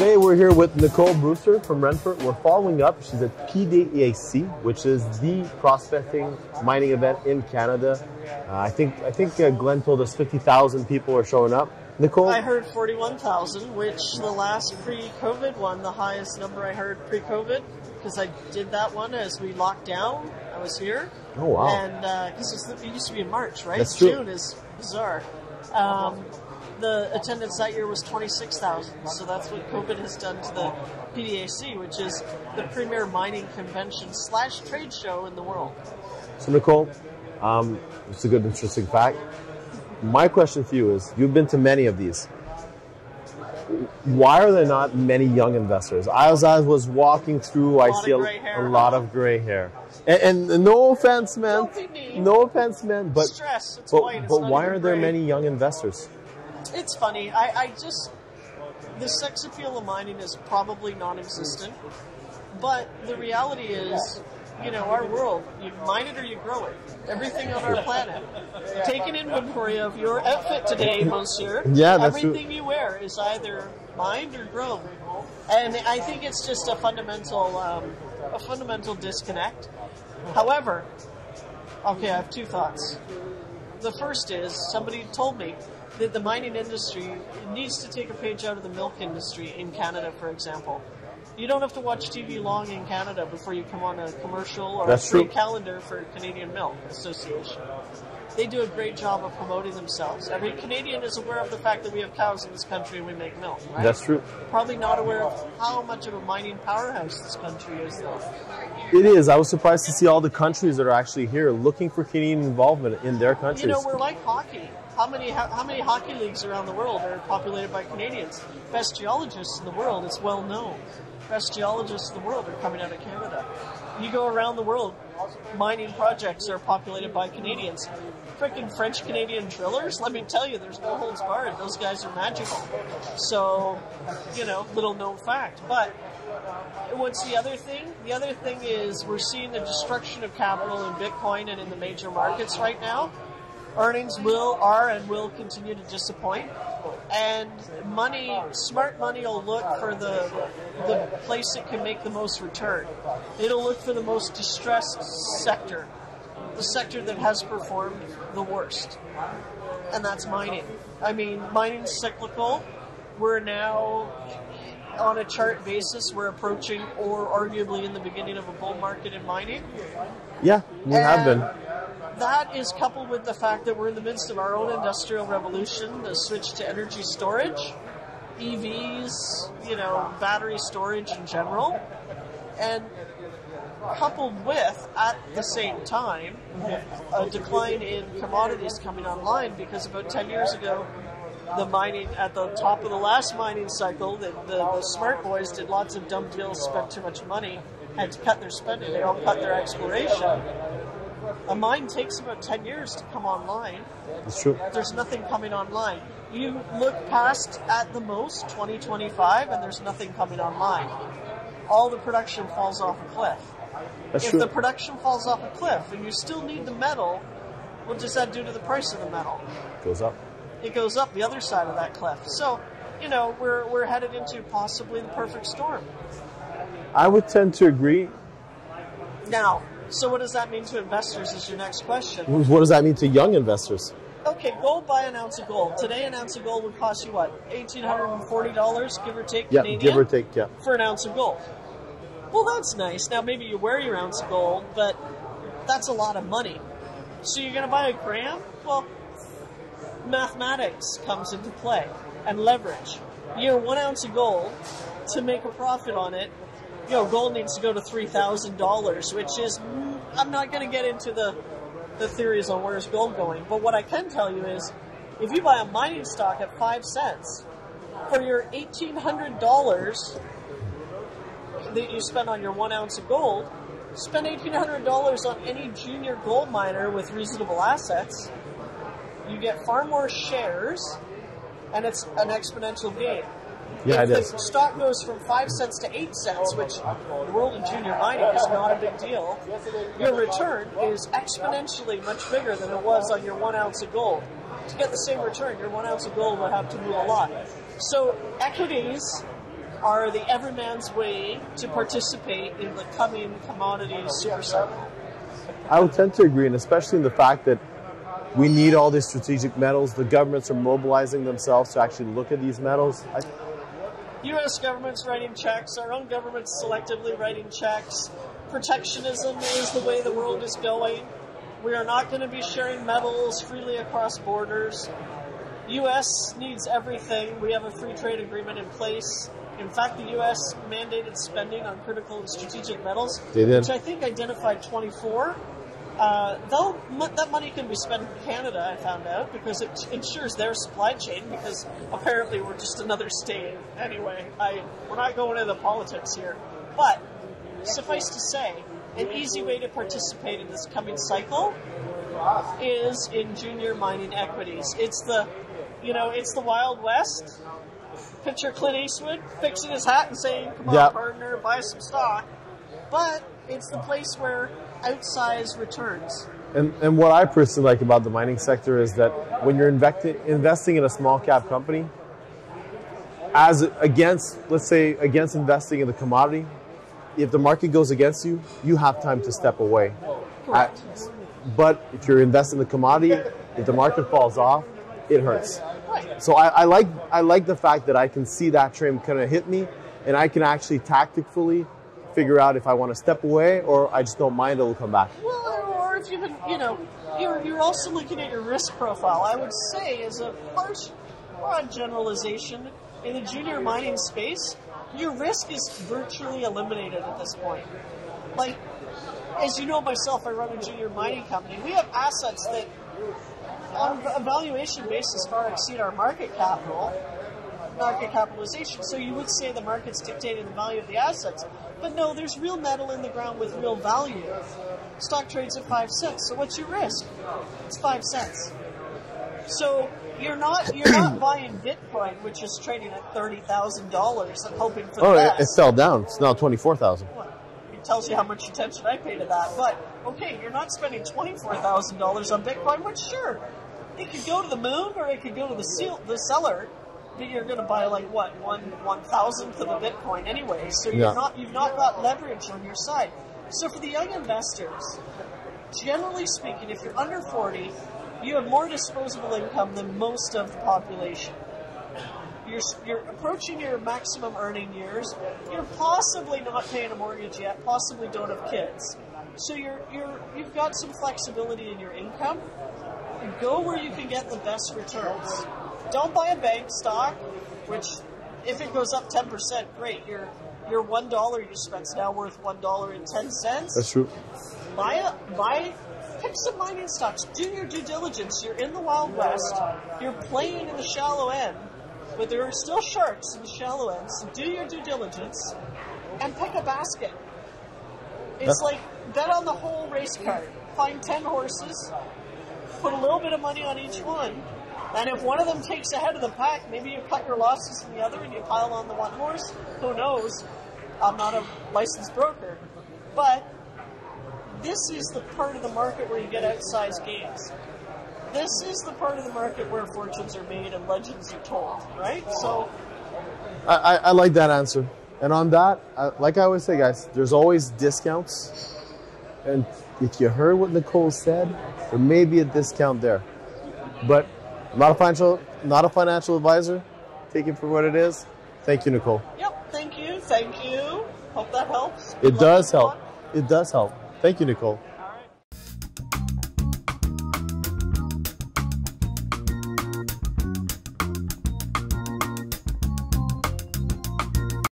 today we're here with Nicole Brewster from Renforth. We're following up. She's at PDAC, which is the prospecting mining event in Canada. Uh, I think I think uh, Glenn told us 50,000 people are showing up. Nicole? I heard 41,000, which the last pre-COVID one, the highest number I heard pre-COVID, because I did that one as we locked down. I was here. Oh, wow. And because it used to be in March, right? That's true. June is bizarre. Um, the attendance that year was 26,000. So that's what COVID has done to the PDAC, which is the premier mining convention slash trade show in the world. So Nicole, um, it's a good, interesting fact. My question for you is: You've been to many of these. Why are there not many young investors? As I was walking through, I see a, hair. a lot of gray hair. And, and no offense, man. Don't be mean. No offense, man. But Stress. It's but, white. It's but why even are there many young investors? It's funny. I, I just the sex appeal of mining is probably non-existent, but the reality is, you know, our world. You mine it or you grow it. Everything on our planet. Take an inventory of your outfit today, Monsieur. Yeah, that's true. Everything you wear is either mined or grown, and I think it's just a fundamental, um, a fundamental disconnect. However, okay, I have two thoughts. The first is somebody told me that the mining industry needs to take a page out of the milk industry in Canada, for example. You don't have to watch TV long in Canada before you come on a commercial or That's a free true. calendar for Canadian Milk Association. They do a great job of promoting themselves. Every Canadian is aware of the fact that we have cows in this country and we make milk, right? That's true. Probably not aware of how much of a mining powerhouse this country is, though. It is. I was surprised to see all the countries that are actually here looking for Canadian involvement in their countries. You know, we're like hockey. How many how, how many hockey leagues around the world are populated by Canadians? Best geologists in the world, it's well known. Best geologists in the world are coming out of Canada. You go around the world, mining projects are populated by Canadians. Freaking French Canadian drillers, let me tell you, there's no holds barred. Those guys are magical. So, you know, little known fact. But what's the other thing? The other thing is we're seeing the destruction of capital in Bitcoin and in the major markets right now. Earnings will, are, and will continue to disappoint. And money, smart money will look for the the place that can make the most return. It'll look for the most distressed sector, the sector that has performed the worst, and that's mining. I mean, mining's cyclical. We're now on a chart basis, we're approaching or arguably in the beginning of a bull market in mining. yeah, we have And been. That is coupled with the fact that we're in the midst of our own industrial revolution, the switch to energy storage, EVs, you know, battery storage in general, and coupled with, at the same time, a decline in commodities coming online because about 10 years ago, the mining at the top of the last mining cycle, the, the, the smart boys did lots of dumb deals, spent too much money, had to cut their spending, they all cut their exploration. A mine takes about 10 years to come online. It's true. There's nothing coming online. You look past at the most 2025 and there's nothing coming online. All the production falls off a cliff. That's if true. the production falls off a cliff and you still need the metal, what does that do to the price of the metal? It Goes up. It goes up the other side of that cliff. So, you know, we're, we're headed into possibly the perfect storm. I would tend to agree. Now, so what does that mean to investors is your next question. What does that mean to young investors? Okay, go buy an ounce of gold. Today, an ounce of gold would cost you what? Eighteen hundred and forty dollars, give or take, Yeah, Canadian, give or take. Yeah. for an ounce of gold. Well, that's nice. Now, maybe you wear your ounce of gold, but that's a lot of money. So you're going to buy a gram? Well, mathematics comes into play and leverage. You know, one ounce of gold to make a profit on it. You know, gold needs to go to three thousand dollars, which is I'm not going to get into the the theories on where's gold going. But what I can tell you is, if you buy a mining stock at five cents for your eighteen hundred dollars that you spend on your one ounce of gold, spend eighteen hundred dollars on any junior gold miner with reasonable assets. You get far more shares, and it's an exponential gain. Yeah, if it the is. stock goes from five cents to eight cents, which the world of junior mining is not a big deal, your return is exponentially much bigger than it was on your one ounce of gold. To get the same return, your one ounce of gold would have to move a lot. So equities are the everyman's way to participate in the coming commodities super cycle. I would tend to agree, and especially in the fact that we need all these strategic metals. The governments are mobilizing themselves to actually look at these metals. I, U.S. government's writing checks. Our own government's selectively writing checks. Protectionism is the way the world is going. We are not going to be sharing metals freely across borders. U.S. needs everything. We have a free trade agreement in place. In fact, the U.S. mandated spending on critical and strategic metals, which I think identified 24. Uh, though mo- that money can be spent in Canada, I found out, because it ensures their supply chain. Because apparently we're just another state. Anyway, I we're not going into the politics here, but suffice to say, an easy way to participate in this coming cycle is in junior mining equities. It's the, you know, it's the Wild West. Picture Clint Eastwood fixing his hat and saying, "Come on, Yep. partner, buy some stock." But it's the place where outsized returns. and, and what I personally like about the mining sector is that when you're investing investing in a small cap company, as against let's say against investing in the commodity, if the market goes against you, you have time to step away. Correct. But if you're investing in the commodity, if the market falls off, it hurts. Right. So I, I like I like the fact that I can see that trend kind of hit me, and I can actually tactically figure out if I want to step away or I just don't mind. It'll come back. Well, or if you've been, you know, you're, you're also looking at your risk profile. I would say, as a large, broad generalization, in the junior mining space, your risk is virtually eliminated at this point. Like, as you know myself, I run a junior mining company. We have assets that, on a valuation basis, far exceed our market capital, market capitalization. So you would say the market's dictating the value of the assets. But no, there's real metal in the ground with real value. Stock trades at five cents. So what's your risk? It's five cents. So you're not you're not buying Bitcoin, which is trading at thirty thousand dollars, and hoping for the Oh, it, best. it fell down. It's now twenty four thousand. Well, It tells you how much attention I pay to that. But okay, you're not spending twenty four thousand dollars on Bitcoin. Which sure, it could go to the moon or it could go to the seal, the cellar. You're going to buy like what one one thousandth of a Bitcoin anyway. So you're Yeah. not you've not got leverage on your side. So for the young investors, generally speaking, if you're under forty, you have more disposable income than most of the population you're, you're approaching your maximum earning years. You're possibly not paying a mortgage yet. Possibly don't have kids. So you're you're you've got some flexibility in your income. Go where you can get the best returns. Don't buy a bank stock, which if it goes up ten percent, great. Your your one dollar you spent's now worth one dollar and ten cents. That's true. buy a, buy pick some mining stocks. Do your due diligence. You're in the wild west. You're playing in the shallow end but there are still sharks in the shallow end. So do your due diligence and pick a basket. It's like bet on the whole race card. Find 10 horses put a little bit of money on each one and if one of them takes ahead of the pack maybe you cut your losses in the other and you pile on the one horse who knows i'm not a licensed broker but this is the part of the market where you get outsized gains. This is the part of the market where fortunes are made and legends are told, right? So, I, I, I like that answer. And on that, I, like I always say, guys, there's always discounts. And if you heard what Nicole said, there may be a discount there. But I'm not a financial, not a financial advisor. Take it for what it is. Thank you, Nicole. yep, thank you, thank you. Hope that helps. It Good luck, does help. It does help. Thank you, Nicole.